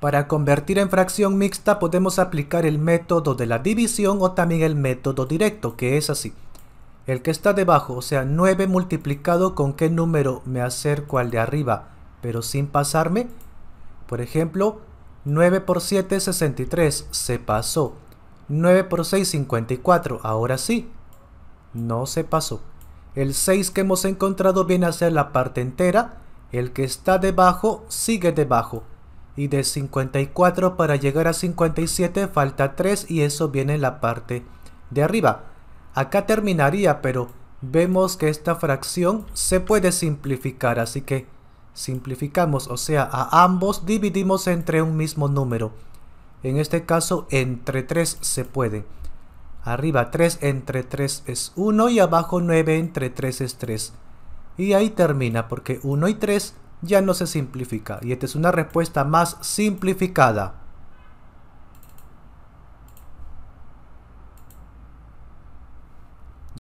Para convertir en fracción mixta podemos aplicar el método de la división o también el método directo, que es así. El que está debajo, o sea, 9 multiplicado con qué número me acerco al de arriba, pero sin pasarme. Por ejemplo, 9 por 7 63, se pasó. 9 por 6 54, ahora sí. No se pasó. El 6 que hemos encontrado viene a ser la parte entera. El que está debajo sigue debajo y de 54 para llegar a 57 falta 3 y eso viene en la parte de arriba. Acá terminaría, pero vemos que esta fracción se puede simplificar, así que simplificamos, o sea, a ambos dividimos entre un mismo número. En este caso, entre 3 se puede. Arriba 3 entre 3 es 1 y abajo 9 entre 3 es 3. Y ahí termina porque 1 y 3 ya no se simplifica y esta es una respuesta más simplificada.